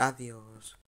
Adiós.